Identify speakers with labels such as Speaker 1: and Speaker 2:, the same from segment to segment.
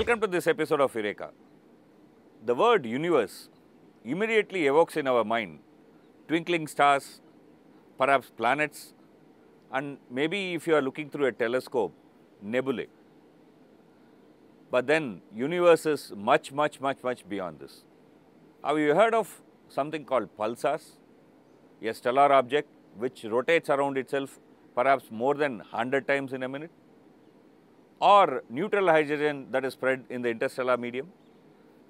Speaker 1: Welcome to this episode of Eureka. The word universe immediately evokes in our mind twinkling stars, perhaps planets, and maybe if you are looking through a telescope, nebulae. But then, universe is much, much, much, much beyond this. Have you heard of something called pulsars? A stellar object which rotates around itself perhaps more than 100 times in a minute? Or neutral hydrogen that is spread in the interstellar medium?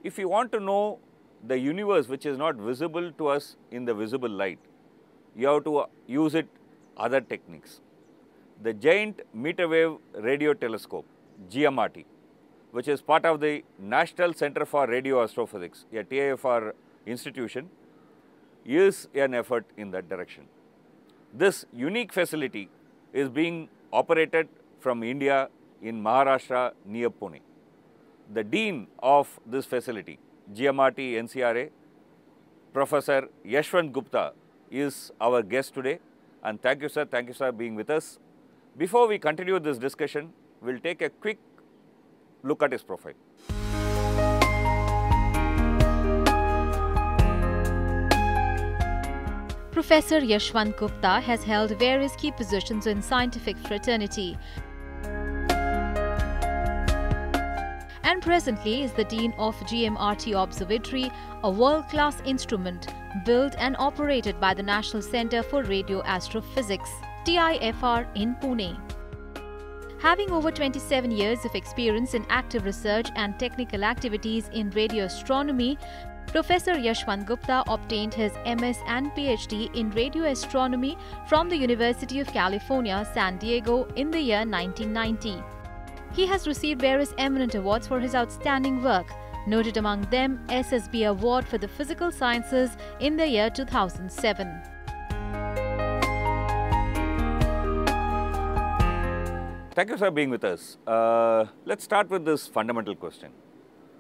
Speaker 1: If you want to know the universe which is not visible to us in the visible light, you have to use it other techniques. The Giant Meter Wave Radio Telescope, GMRT, which is part of the National Center for Radio Astrophysics, a TIFR institution, is an effort in that direction. This unique facility is being operated from India in Maharashtra near Pune. The dean of this facility, GMRT NCRA, Professor Yashwant Gupta, is our guest today. And thank you, sir. Thank you, sir, being with us. Before we continue this discussion, we'll take a quick look at his profile.
Speaker 2: Professor Yashwant Gupta has held various key positions in scientific fraternity and presently is the Dean of GMRT Observatory, a world-class instrument built and operated by the National Center for Radio Astrophysics, TIFR in Pune. Having over 27 years of experience in active research and technical activities in radio astronomy, Professor Yashwant Gupta obtained his MS and PhD in radio astronomy from the University of California, San Diego in the year 1990. He has received various eminent awards for his outstanding work, noted among them SSB Award for the Physical Sciences in the year 2007.
Speaker 1: Thank you, for being with us. Uh, let's start with this fundamental question.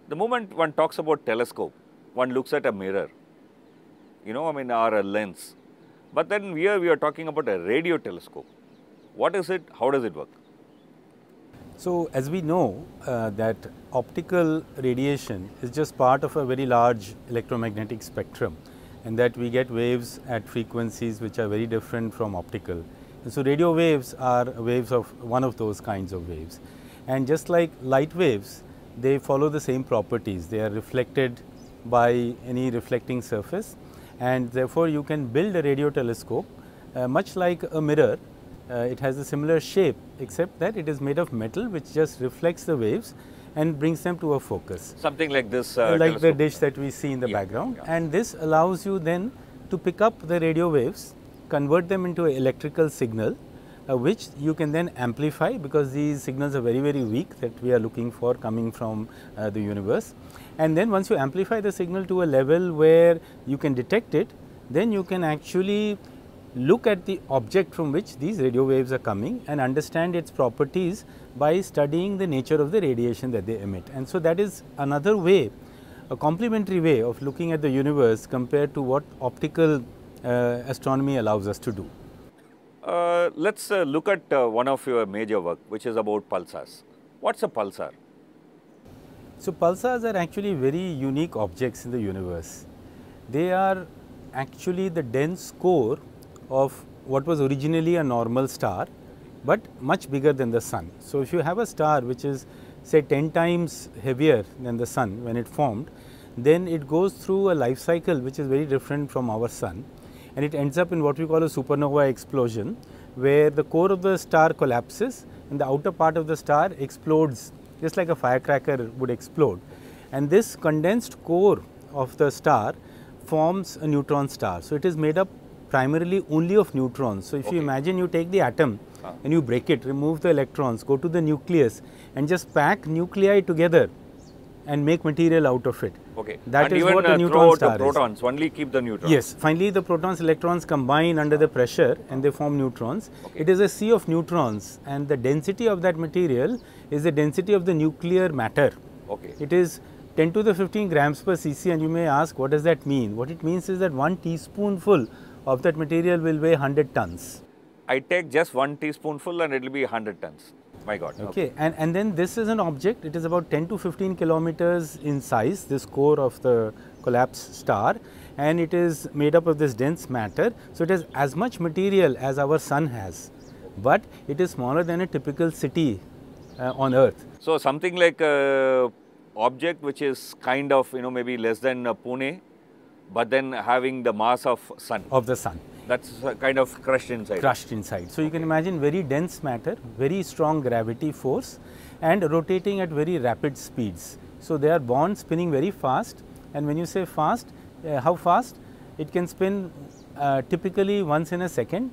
Speaker 1: The moment one talks about telescope, one looks at a mirror, you know, I mean, or a lens. But then here we are talking about a radio telescope. What is it? How does it work?
Speaker 3: So, as we know uh, that optical radiation is just part of a very large electromagnetic spectrum and that we get waves at frequencies which are very different from optical. And so, radio waves are waves of one of those kinds of waves. And just like light waves, they follow the same properties. They are reflected by any reflecting surface and therefore, you can build a radio telescope uh, much like a mirror it has a similar shape except that it is made of metal which just reflects the waves and brings them to a focus.
Speaker 1: Something like this. Uh,
Speaker 3: like
Speaker 1: telescope.
Speaker 3: the dish that we see in the
Speaker 1: Yeah,
Speaker 3: background
Speaker 1: yeah.
Speaker 3: and this allows you then to pick up the radio waves, convert them into an electrical signal uh, which you can then amplify because these signals are very very weak that we are looking for coming from uh, the universe. And then once you amplify the signal to a level where you can detect it, then you can actually look at the object from which these radio waves are coming and understand its properties by studying the nature of the radiation that they emit. And so, that is another way, a complementary way of looking at the universe compared to what optical uh, astronomy allows us to do.
Speaker 1: Uh, let's uh, look at uh, one of your major work, which is about pulsars. What's a pulsar?
Speaker 3: So, pulsars are actually very unique objects in the universe. They are actually the dense core of what was originally a normal star, but much bigger than the sun. So, if you have a star which is say 10 times heavier than the sun when it formed, then it goes through a life cycle which is very different from our sun and it ends up in what we call a supernova explosion where the core of the star collapses and the outer part of the star explodes just like a firecracker would explode. And this condensed core of the star forms a neutron star. So, it is made up primarily only of neutrons. So, if you imagine you take the atom
Speaker 1: Ah.
Speaker 3: and you break it, remove the electrons, go to the nucleus and just pack nuclei together and make material out of it.
Speaker 1: Okay.
Speaker 3: That
Speaker 1: and
Speaker 3: is what a
Speaker 1: uh,
Speaker 3: neutron star
Speaker 1: the
Speaker 3: is.
Speaker 1: protons, only keep the neutrons.
Speaker 3: Yes, finally the protons electrons combine under the pressure and they form neutrons.
Speaker 1: Okay.
Speaker 3: It is a sea of neutrons and the density of that material is the density of the nuclear matter.
Speaker 1: Okay.
Speaker 3: It is 10 to the 15 grams per cc and you may ask what does that mean? What it means is that one teaspoonful of that material will weigh 100 tons.
Speaker 1: I take just one teaspoonful and it will be 100 tons. My God.
Speaker 3: Okay, And, and then this is an object, it is about 10 to 15 kilometers in size, this core of the collapsed star and it is made up of this dense matter. So, it has as much material as our sun has, but it is smaller than a typical city uh, on earth.
Speaker 1: So something like a object which is kind of you know maybe less than Pune, but then having the mass of sun.
Speaker 3: Of the sun.
Speaker 1: That's kind of crushed inside.
Speaker 3: Crushed inside. So you can imagine very dense matter, very strong gravity force and rotating at very rapid speeds. So they are born spinning very fast and when you say fast, uh, how fast? It can spin uh, typically once in a second.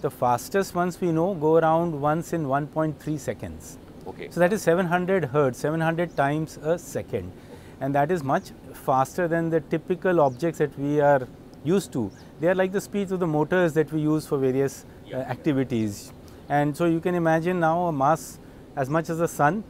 Speaker 3: The fastest ones we know go around once in 1.3 seconds.
Speaker 1: Okay.
Speaker 3: So that is 700 hertz, 700 times a second and that is much faster than the typical objects that we are used to. They are like the speeds of the motors that we use for various uh, activities. And so you can imagine now a mass as much as the sun,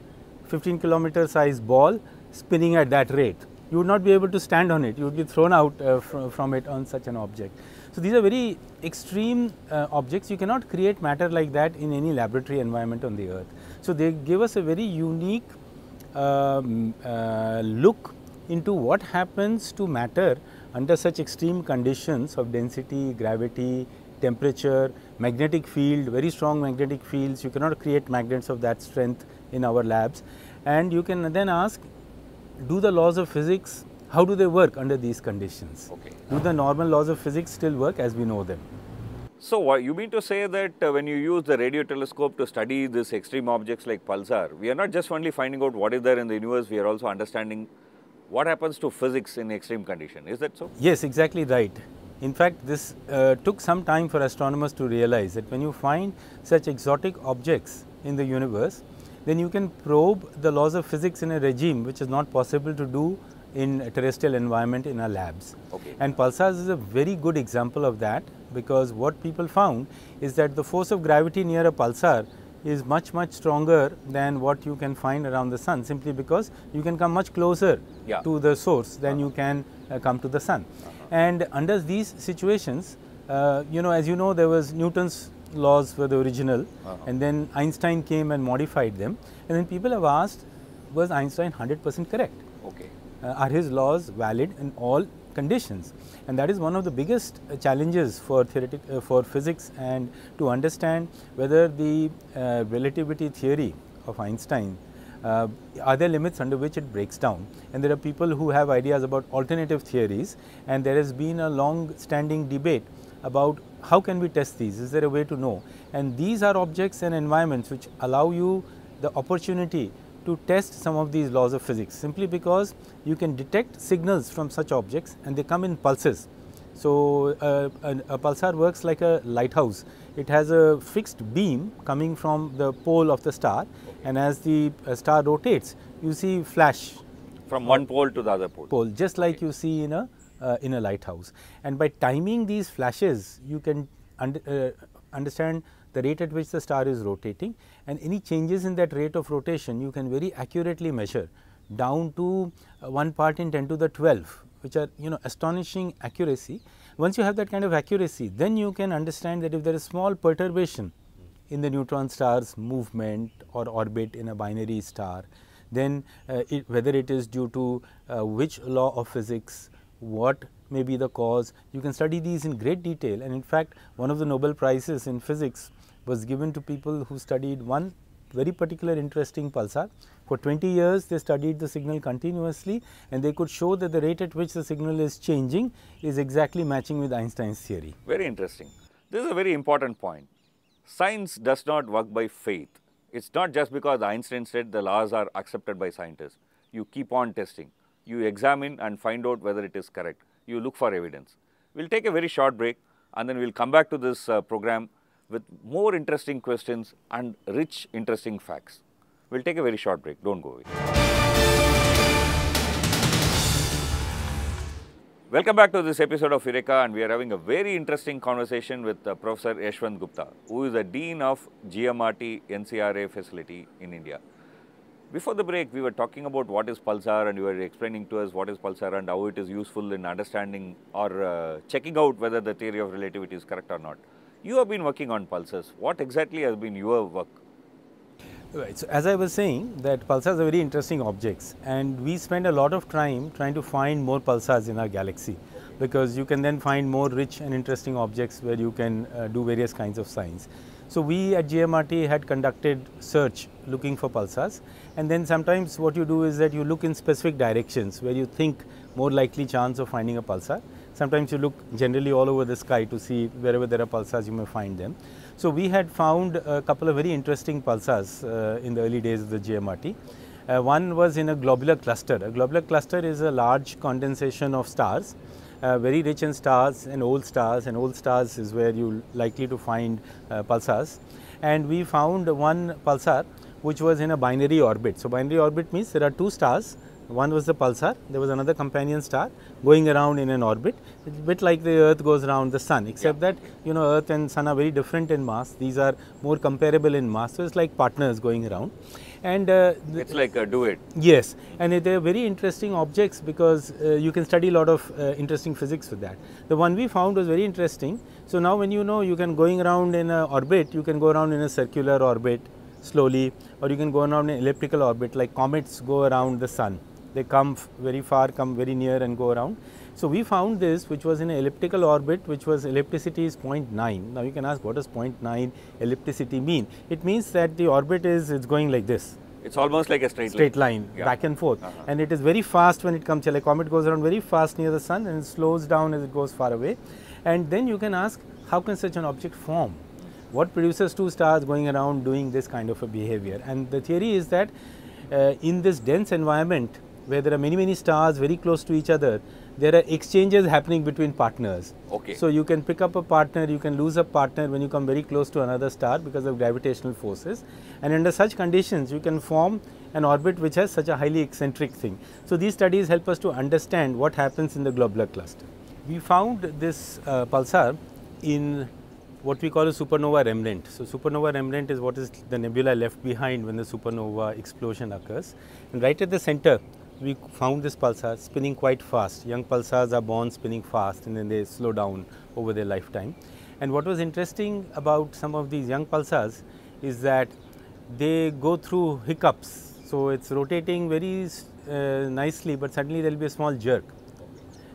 Speaker 3: 15 kilometer size ball spinning at that rate. You would not be able to stand on it, you would be thrown out uh, fr from it on such an object. So these are very extreme uh, objects. You cannot create matter like that in any laboratory environment on the earth. So they give us a very unique um, uh, look into what happens to matter under such extreme conditions of density, gravity, temperature, magnetic field, very strong magnetic fields. You cannot create magnets of that strength in our labs. And you can then ask, do the laws of physics, how do they work under these conditions?
Speaker 1: Okay.
Speaker 3: Do the normal laws of physics still work as we know them?
Speaker 1: So what you mean to say that uh, when you use the radio telescope to study these extreme objects like pulsar, we are not just only finding out what is there in the universe, we are also understanding what happens to physics in extreme condition. Is that so?
Speaker 3: Yes, exactly right. In fact, this uh, took some time for astronomers to realize that when you find such exotic objects in the universe, then you can probe the laws of physics in a regime which is not possible to do in a terrestrial environment in our labs.
Speaker 1: Okay.
Speaker 3: And pulsars is a very good example of that because what people found is that the force of gravity near a pulsar is much much stronger than what you can find around the sun simply because you can come much closer
Speaker 1: Yeah.
Speaker 3: to the source than you can uh, come to the sun. And under these situations, uh, you know, as you know, there was Newton's laws were the original,
Speaker 1: Uh-huh.
Speaker 3: and then Einstein came and modified them. And then people have asked, was Einstein 100% correct?
Speaker 1: Okay.
Speaker 3: Uh, are his laws valid in all conditions? And that is one of the biggest uh, challenges for theoretic, uh, for physics and to understand whether the uh, relativity theory of Einstein uh, are there limits under which it breaks down? And there are people who have ideas about alternative theories and there has been a long standing debate about how can we test these? Is there a way to know? And these are objects and environments which allow you the opportunity to test some of these laws of physics simply because you can detect signals from such objects and they come in pulses so, uh, a, a pulsar works like a lighthouse. It has a fixed beam coming from the pole of the star and as the uh, star rotates, you see flash
Speaker 1: From one pole to the other pole.
Speaker 3: pole just like you see in a uh, in a lighthouse. And by timing these flashes, you can und uh, understand the rate at which the star is rotating and any changes in that rate of rotation you can very accurately measure down to uh, 1 part in 10 to the 12 which are you know astonishing accuracy. Once you have that kind of accuracy, then you can understand that if there is small perturbation in the neutron star's movement or orbit in a binary star, then uh, it, whether it is due to uh, which law of physics, what may be the cause, you can study these in great detail and in fact, one of the Nobel prizes in physics was given to people who studied one very particular interesting pulsar. For 20 years they studied the signal continuously and they could show that the rate at which the signal is changing is exactly matching with Einstein's theory.
Speaker 1: Very interesting. This is a very important point. Science does not work by faith. It's not just because Einstein said the laws are accepted by scientists. You keep on testing. You examine and find out whether it is correct. You look for evidence. We'll take a very short break and then we'll come back to this uh, program with more interesting questions and rich, interesting facts. We'll take a very short break. Don't go away. Welcome back to this episode of Eureka and we are having a very interesting conversation with uh, Professor Yashwant Gupta, who is the Dean of GMRT NCRA facility in India. Before the break, we were talking about what is pulsar and you were explaining to us what is pulsar and how it is useful in understanding or uh, checking out whether the theory of relativity is correct or not. You have been working on pulsars. What exactly has been your work?
Speaker 3: Right. So, as I was saying that pulsars are very interesting objects and we spend a lot of time trying to find more pulsars in our galaxy because you can then find more rich and interesting objects where you can uh, do various kinds of science. So, we at GMRT had conducted search looking for pulsars and then sometimes what you do is that you look in specific directions where you think more likely chance of finding a pulsar. Sometimes you look generally all over the sky to see wherever there are pulsars you may find them. So, we had found a couple of very interesting pulsars uh, in the early days of the GMRT. Uh, one was in a globular cluster. A globular cluster is a large condensation of stars uh, very rich in stars and old stars and old stars is where you likely to find uh, pulsars. And we found one pulsar which was in a binary orbit. So, binary orbit means there are two stars one was the pulsar, there was another companion star going around in an orbit. It's a bit like the earth goes around the sun except yeah. that you know earth and sun are very different in mass. These are more comparable in mass. So, it's like partners going around
Speaker 1: and uh, it's like a duet
Speaker 3: yes and they are very interesting objects because uh, you can study a lot of uh, interesting physics with that the one we found was very interesting so now when you know you can going around in an orbit you can go around in a circular orbit slowly or you can go around in elliptical orbit like comets go around the sun they come very far come very near and go around so, we found this which was in an elliptical orbit which was ellipticity is 0.9. Now, you can ask what does 0.9 ellipticity mean? It means that the orbit is it's going like this.
Speaker 1: It's almost like a straight,
Speaker 3: straight line, line yeah. back and forth uh -huh. and it is very fast when it comes like comet goes around very fast near the sun and it slows down as it goes far away and then you can ask how can such an object form? What produces two stars going around doing this kind of a behavior and the theory is that uh, in this dense environment where there are many many stars very close to each other there are exchanges happening between partners.
Speaker 1: Okay.
Speaker 3: So you can pick up a partner, you can lose a partner when you come very close to another star because of gravitational forces. And under such conditions, you can form an orbit which has such a highly eccentric thing. So these studies help us to understand what happens in the globular cluster. We found this uh, pulsar in what we call a supernova remnant. So supernova remnant is what is the nebula left behind when the supernova explosion occurs. And right at the center, we found this pulsar spinning quite fast. Young pulsars are born spinning fast and then they slow down over their lifetime. And what was interesting about some of these young pulsars is that they go through hiccups. So, it is rotating very uh, nicely, but suddenly there will be a small jerk.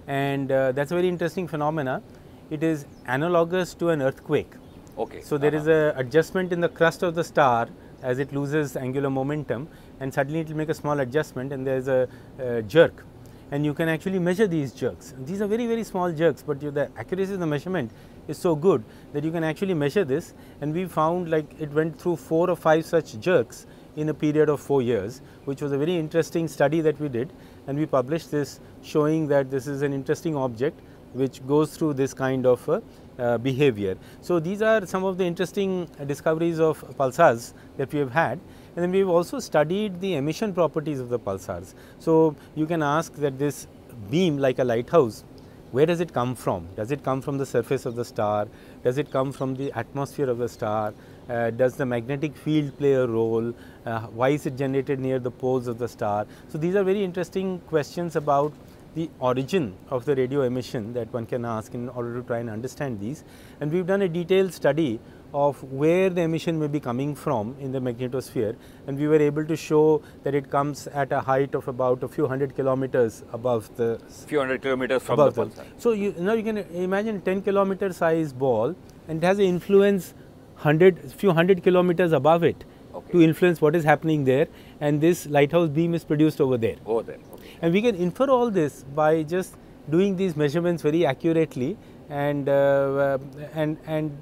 Speaker 3: And uh, that is a very interesting phenomena. It is analogous to an earthquake.
Speaker 1: Okay.
Speaker 3: So, there uh -huh. is a adjustment in the crust of the star as it loses angular momentum and suddenly it will make a small adjustment and there is a, a, jerk and you can actually measure these jerks. These are very very small jerks, but the accuracy of the measurement is so good that you can actually measure this and we found like it went through 4 or 5 such jerks in a period of 4 years which was a very interesting study that we did and we published this showing that this is an interesting object which goes through this kind of uh, behavior. So, these are some of the interesting discoveries of pulsars that we have had and then we have also studied the emission properties of the pulsars. So, you can ask that this beam like a lighthouse, where does it come from? Does it come from the surface of the star? Does it come from the atmosphere of the star? Uh, does the magnetic field play a role? Uh, why is it generated near the poles of the star? So, these are very interesting questions about the origin of the radio emission that one can ask in order to try and understand these. And we have done a detailed study of where the emission may be coming from in the magnetosphere and we were able to show that it comes at a height of about a few hundred kilometers above the
Speaker 1: few hundred kilometers from the pulsar.
Speaker 3: So you now you can imagine 10 kilometer size ball and it has an influence 100 few hundred kilometers above it okay. to influence what is happening there and this lighthouse beam is produced over there.
Speaker 1: Over there. Okay.
Speaker 3: And we can infer all this by just doing these measurements very accurately and uh, uh, and and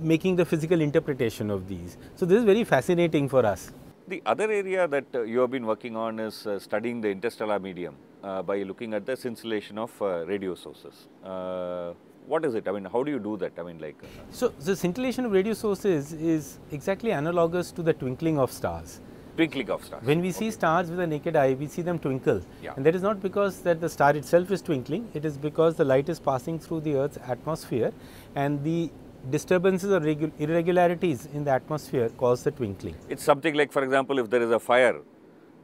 Speaker 3: making the physical interpretation of these. So, this is very fascinating for us.
Speaker 1: The other area that uh, you have been working on is uh, studying the interstellar medium uh, by looking at the scintillation of uh, radio sources. Uh, what is it? I mean, how do you do that? I mean, like. Uh,
Speaker 3: so, the scintillation of radio sources is exactly analogous to the twinkling of stars.
Speaker 1: Twinkling of stars.
Speaker 3: When we see stars with the naked eye, we see them twinkle.
Speaker 1: Yeah.
Speaker 3: And that is not because that the star itself is twinkling, it is because the light is passing through the Earth's atmosphere and the disturbances or irregularities in the atmosphere cause the twinkling.
Speaker 1: It's something like for example, if there is a fire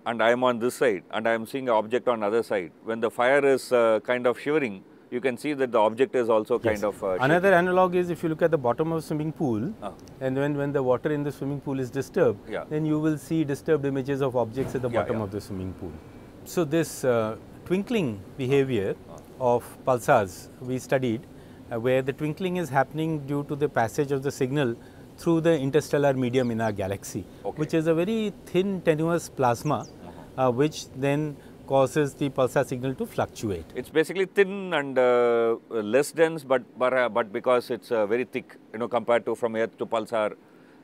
Speaker 1: and I am on this side and I am seeing an object on other side, when the fire is uh, kind of shivering, you can see that the object is also kind of uh,
Speaker 3: Another analog is if you look at the bottom of a swimming pool,
Speaker 1: Ah.
Speaker 3: and when, when the water in the swimming pool is disturbed,
Speaker 1: Yeah.
Speaker 3: then you will see disturbed images of objects at the
Speaker 1: Yeah,
Speaker 3: bottom
Speaker 1: yeah.
Speaker 3: of the swimming pool. So this uh, twinkling behavior of pulsars we studied, where the twinkling is happening due to the passage of the signal through the interstellar medium in our galaxy,
Speaker 1: Okay.
Speaker 3: which is a very thin tenuous plasma, uh, which then causes the pulsar signal to fluctuate.
Speaker 1: It's basically thin and uh, less dense, but but, uh, but because it's uh, very thick, you know, compared to from Earth to pulsar,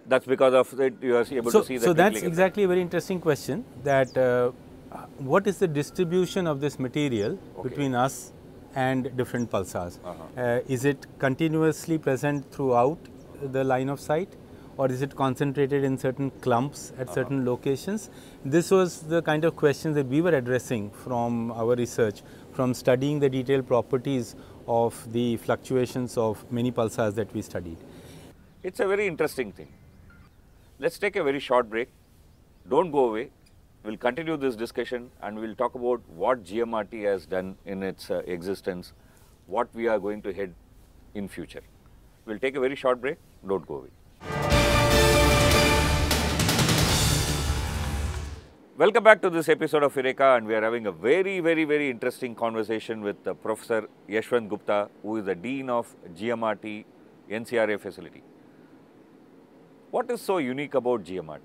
Speaker 1: that's because of it you are able
Speaker 3: so,
Speaker 1: to see the
Speaker 3: so that's exactly a very interesting question that uh, what is the distribution of this material
Speaker 1: Okay.
Speaker 3: between us and different pulsars?
Speaker 1: Uh-huh.
Speaker 3: Uh, is it continuously present throughout the line of sight or is it concentrated in certain clumps at
Speaker 1: Uh-huh.
Speaker 3: certain locations? This was the kind of questions that we were addressing from our research, from studying the detailed properties of the fluctuations of many pulsars that we studied.
Speaker 1: It's a very interesting thing. Let's take a very short break. Don't go away. We'll continue this discussion and we'll talk about what GMRT has done in its uh, existence, what we are going to head in future. We'll take a very short break. Don't go away. Welcome back to this episode of Eureka and we are having a very, very, very interesting conversation with uh, Professor Yashwant Gupta, who is the Dean of GMRT NCRA facility. What is so unique about GMRT?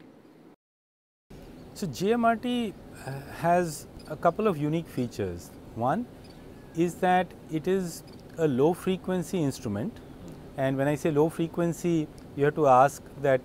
Speaker 3: So GMRT uh, has a couple of unique features. One is that it is a low frequency instrument and when I say low frequency you have to ask that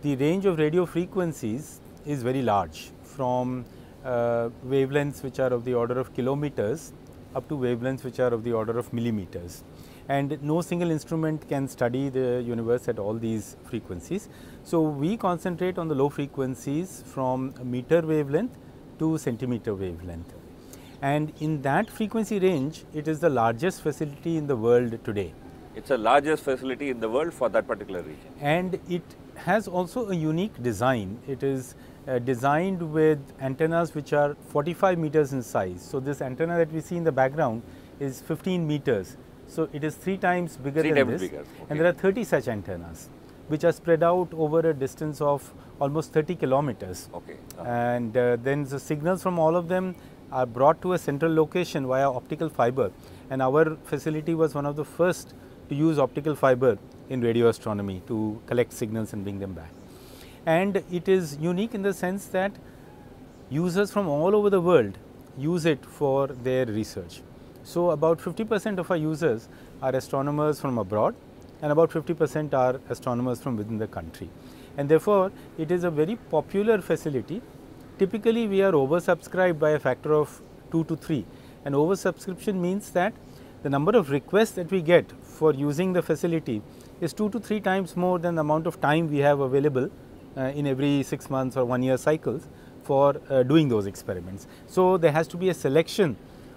Speaker 3: the range of radio frequencies is very large from uh, wavelengths which are of the order of kilometers up to wavelengths which are of the order of millimeters and no single instrument can study the universe at all these frequencies. So, we concentrate on the low frequencies from meter wavelength to centimeter wavelength and in that frequency range it is the largest facility in the world today
Speaker 1: It's the largest facility in the world for that particular region.
Speaker 3: and it has also a unique design. It is uh, designed with antennas which are 45 meters in size. So, this antenna that we see in the background is 15 meters. So, it is three times bigger
Speaker 1: Three
Speaker 3: than
Speaker 1: times
Speaker 3: this
Speaker 1: bigger,
Speaker 3: and there are 30 such antennas which are spread out over a distance of almost 30 kilometers
Speaker 1: Okay. Uh,
Speaker 3: and uh, then the signals from all of them are brought to a central location via optical fiber and our facility was one of the first to use optical fiber in radio astronomy to collect signals and bring them back. And it is unique in the sense that users from all over the world use it for their research. So, about 50 percent of our users are astronomers from abroad and about 50 percent are astronomers from within the country. And therefore, it is a very popular facility. Typically, we are oversubscribed by a factor of 2 to 3 and oversubscription means that the number of requests that we get for using the facility is 2 to 3 times more than the amount of time we have available uh, in every 6 months or 1 year cycles for uh, doing those experiments. So, there has to be a selection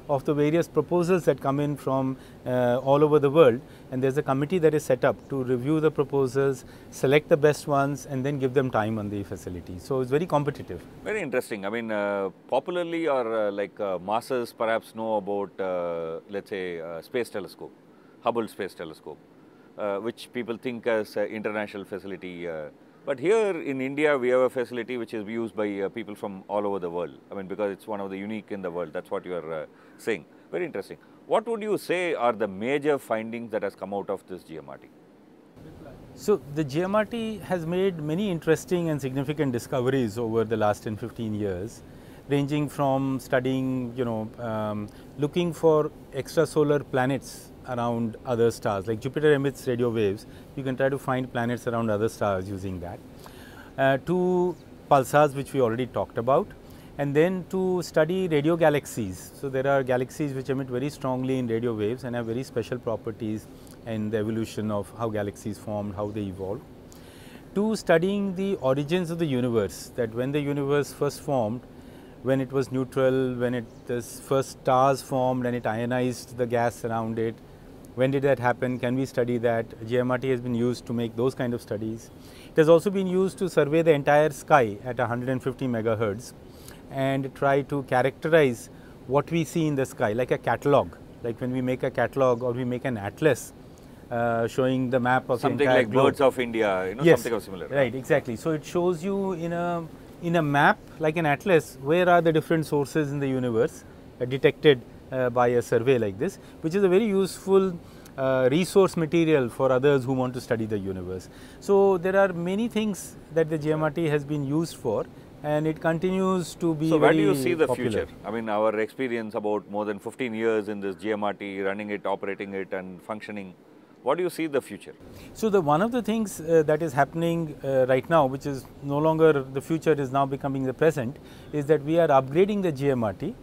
Speaker 3: of the various proposals that come in from uh, all over the world and there is a committee that is set up to review the proposals, select the best ones and then give them time on the facility. So, it is very competitive.
Speaker 1: very interesting. I mean, uh, popularly or uh, like uh, masses perhaps know about, uh, let's say, uh, space telescope, Hubble Space Telescope, which people think as international facility. But here in India, we have a facility which is used by uh, people from all over the world. I mean, because it's one of the unique in the world. That's what you are uh, saying. Very interesting. What would you say are the major findings that has come out of this GMRT?
Speaker 3: So, the GMRT has made many interesting and significant discoveries over the last 10 15 years ranging from studying you know um, looking for extrasolar planets around other stars like Jupiter emits radio waves you can try to find planets around other stars using that uh, to pulsars which we already talked about and then to study radio galaxies. So, there are galaxies which emit very strongly in radio waves and have very special properties in the evolution of how galaxies formed, how they evolved. To studying the origins of the universe that when the universe first formed, when it was neutral, when it the first stars formed and it ionized the gas around it, when did that happen? Can we study that? GMRT has been used to make those kind of studies. It has also been used to survey the entire sky at 150 megahertz and try to characterize what we see in the sky like a catalog like when we make a catalog or we make an atlas uh, showing the map of the
Speaker 1: Something like
Speaker 3: globe.
Speaker 1: birds of India, you know,
Speaker 3: yes,
Speaker 1: something of similar.
Speaker 3: Right, exactly. So it shows you in a in a map like an atlas where are the different sources in the universe uh, detected by a survey like this, which is a very useful uh, resource material for others who want to study the universe. So there are many things that the GMRT has been used for and it continues to be
Speaker 1: So where do you see the
Speaker 3: popular.
Speaker 1: future? I mean, our experience about more than 15 years in this GMRT, running it, operating it, and functioning. What do you see the future?
Speaker 3: So the one of the things uh, that is happening uh, right now, which is no longer the future, is now becoming the present, is that we are upgrading the GMRT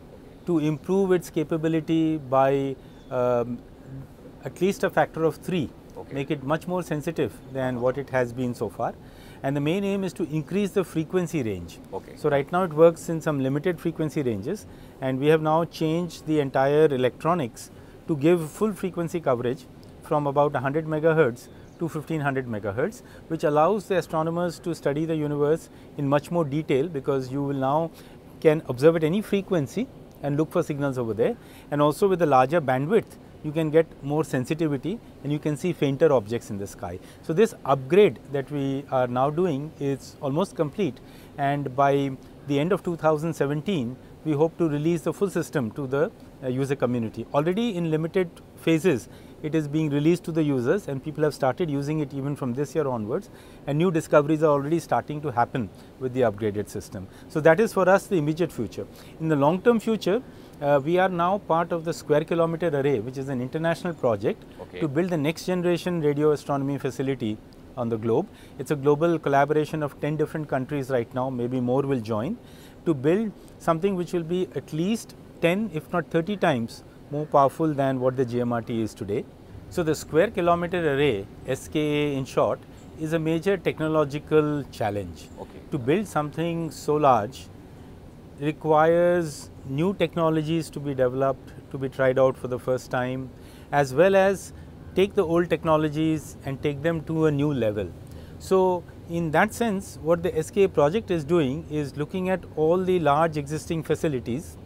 Speaker 3: to improve its capability by um, at least a factor of three,
Speaker 1: Okay.
Speaker 3: make it much more sensitive than what it has been so far. And the main aim is to increase the frequency range.
Speaker 1: Okay.
Speaker 3: So right now it works in some limited frequency ranges, and we have now changed the entire electronics to give full frequency coverage from about 100 megahertz to 1500 megahertz, which allows the astronomers to study the universe in much more detail because you will now can observe at any frequency and look for signals over there, and also with the larger bandwidth you can get more sensitivity and you can see fainter objects in the sky. So, this upgrade that we are now doing is almost complete and by the end of 2017 we hope to release the full system to the uh, user community. Already in limited phases it is being released to the users and people have started using it even from this year onwards and new discoveries are already starting to happen with the upgraded system. So, that is for us the immediate future. In the long term future uh, we are now part of the Square Kilometer Array, which is an international project
Speaker 1: Okay.
Speaker 3: to build the next generation radio astronomy facility on the globe. It's a global collaboration of 10 different countries right now, maybe more will join, to build something which will be at least 10, if not 30 times more powerful than what the GMRT is today. So, the Square Kilometer Array, SKA in short, is a major technological challenge.
Speaker 1: Okay.
Speaker 3: To build something so large requires new technologies to be developed, to be tried out for the first time, as well as take the old technologies and take them to a new level. So, in that sense, what the SKA project is doing is looking at all the large existing facilities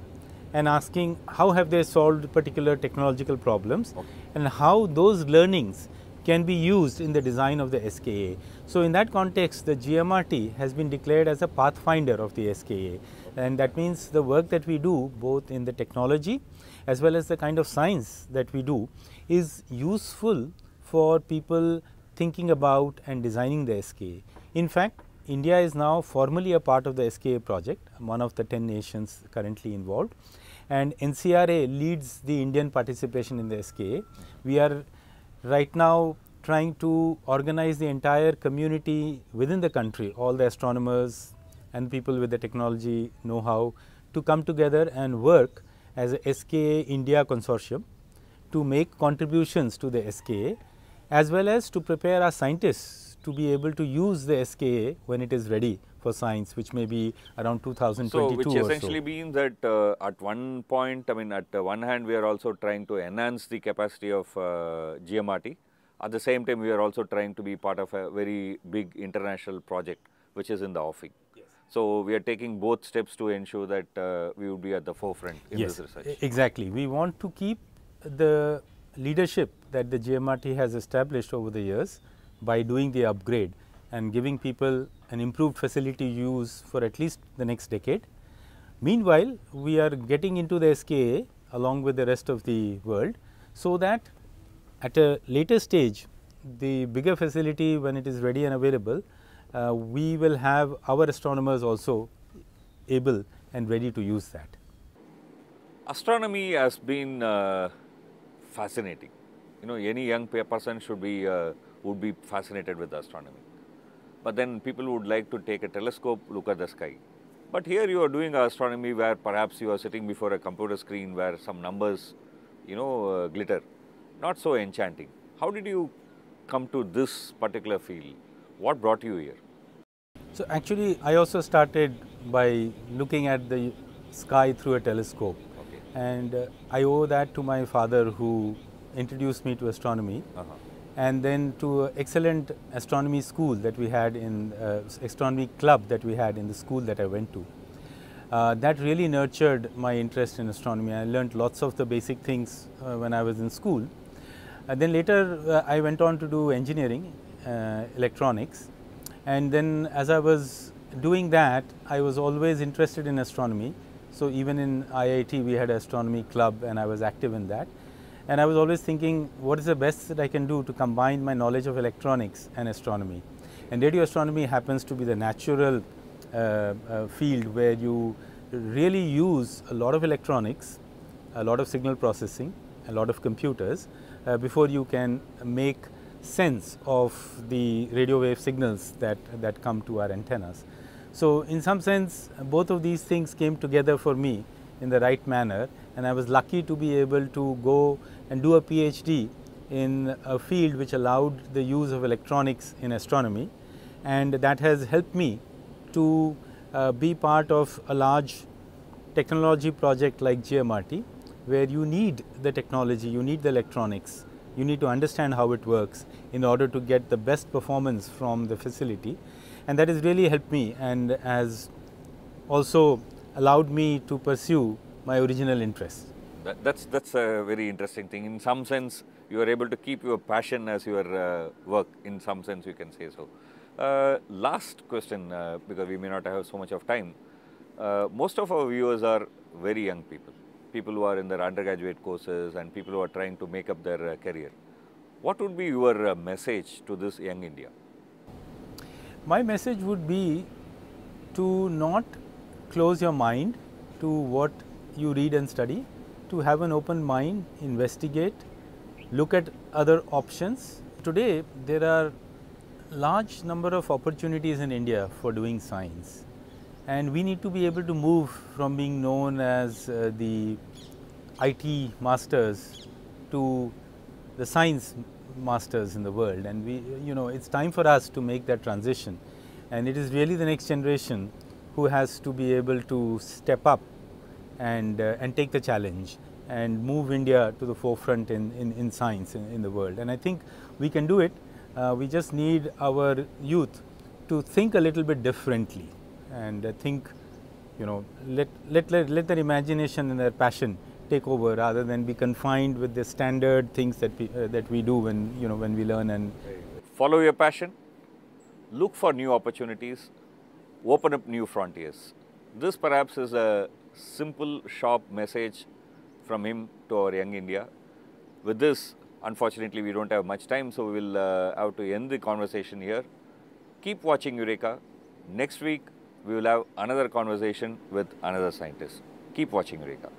Speaker 3: and asking how have they solved particular technological problems
Speaker 1: Okay.
Speaker 3: and how those learnings can be used in the design of the SKA. So, in that context the GMRT has been declared as a pathfinder of the SKA and that means the work that we do both in the technology as well as the kind of science that we do is useful for people thinking about and designing the SKA. In fact, India is now formally a part of the SKA project, one of the 10 nations currently involved and NCRA leads the Indian participation in the SKA. We are right now trying to organize the entire community within the country, all the astronomers and people with the technology know-how to come together and work as a SKA India consortium to make contributions to the SKA as well as to prepare our scientists to be able to use the SKA when it is ready for science which may be around 2022
Speaker 1: So, which
Speaker 3: or so.
Speaker 1: essentially means that uh, at one point, I mean, at uh, one hand, we are also trying to enhance the capacity of uh, GMRT. At the same time, we are also trying to be part of a very big international project, which is in the offing. So, we are taking both steps to ensure that uh, we would be at the forefront in
Speaker 3: yes,
Speaker 1: this research.
Speaker 3: exactly. We want to keep the leadership that the GMRT has established over the years by doing the upgrade and giving people an improved facility use for at least the next decade. Meanwhile, we are getting into the SKA along with the rest of the world, so that at a later stage, the bigger facility when it is ready and available, uh, we will have our astronomers also able and ready to use that.
Speaker 1: Astronomy has been uh, fascinating. You know, any young person should be uh, would be fascinated with astronomy. But then people would like to take a telescope, look at the sky. But here you are doing astronomy where perhaps you are sitting before a computer screen where some numbers, you know, uh, glitter. Not so enchanting. How did you come to this particular field? What brought you here?
Speaker 3: So, actually I also started by looking at the sky through a telescope
Speaker 1: Okay.
Speaker 3: and uh, I owe that to my father who introduced me to astronomy
Speaker 1: Uh-huh.
Speaker 3: And then to excellent astronomy school that we had in uh, astronomy club that we had in the school that I went to. uh, that really nurtured my interest in astronomy. I learned lots of the basic things uh, when I was in school. And then later uh, I went on to do engineering, uh, electronics and then as I was doing that I was always interested in astronomy. So, even in IIT we had astronomy club and I was active in that and I was always thinking what is the best that I can do to combine my knowledge of electronics and astronomy. And radio astronomy happens to be the natural uh, uh, field where you really use a lot of electronics, a lot of signal processing, a lot of computers uh, before you can make sense of the radio wave signals that, that come to our antennas. So, in some sense both of these things came together for me in the right manner and I was lucky to be able to go and do a PhD in a field which allowed the use of electronics in astronomy and that has helped me to uh, be part of a large technology project like GMRT where you need the technology, you need the electronics, you need to understand how it works in order to get the best performance from the facility and that has really helped me and has also allowed me to pursue my original interest.
Speaker 1: That, that's that's a very interesting thing. In some sense, you are able to keep your passion as your uh, work. In some sense, you can say so. Uh, last question, uh, because we may not have so much of time. Uh, most of our viewers are very young people, people who are in their undergraduate courses and people who are trying to make up their uh, career. What would be your uh, message to this young India?
Speaker 3: My message would be to not close your mind to what you read and study, to have an open mind, investigate, look at other options. Today, there are large number of opportunities in India for doing science and we need to be able to move from being known as uh, the IT masters to the science masters in the world and we you know it's time for us to make that transition and it is really the next generation who has to be able to step up and uh, and take the challenge and move India to the forefront in, in, in science in, in the world. And I think we can do it. Uh, we just need our youth to think a little bit differently and uh, think you know let, let, let, let their imagination and their passion take over rather than be confined with the standard things that we, uh, that we do when you know when we learn and
Speaker 1: Follow your passion, look for new opportunities, open up new frontiers. This perhaps is a simple, sharp message from him to our young India. With this, unfortunately, we don't have much time, so we will uh, have to end the conversation here. Keep watching Eureka. Next week, we will have another conversation with another scientist. Keep watching Eureka.